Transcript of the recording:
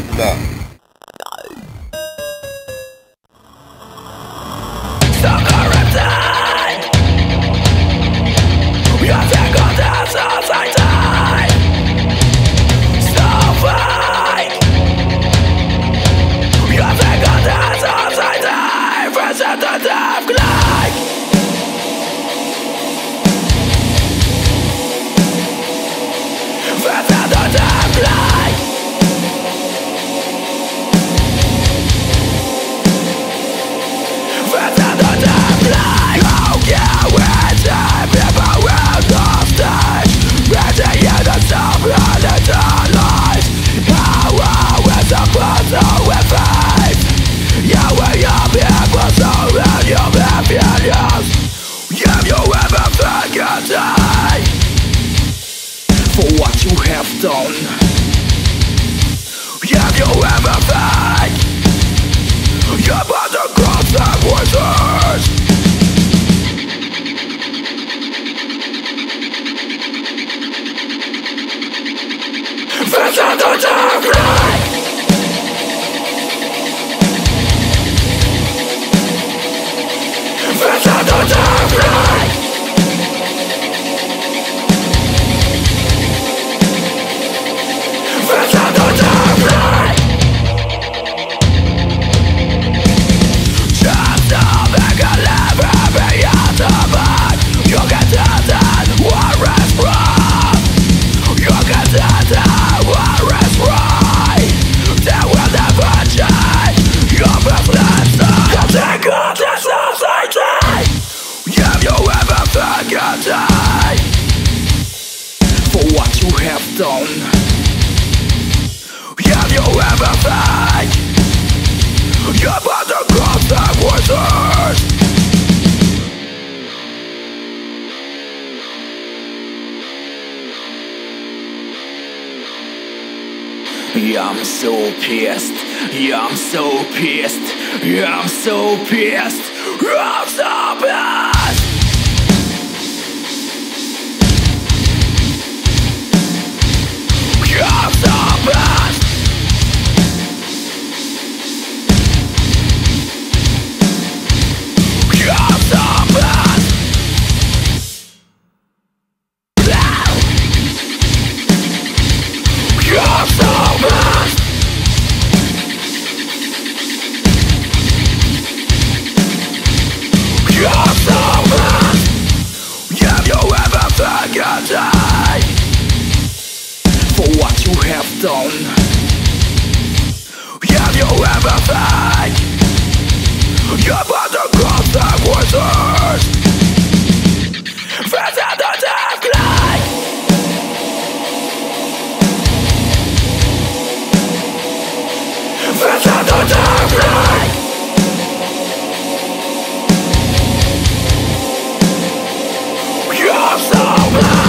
good luck. your happiness you ever you For what you have done you done? Have you ever think about the consequences? Yeah, I'm so pissed. I'm so pissed. I'm so pissed. I'm so stone. Have you ever felt Your body crossed the waters Friends at the dark light. Friends at the dark light. You're so blind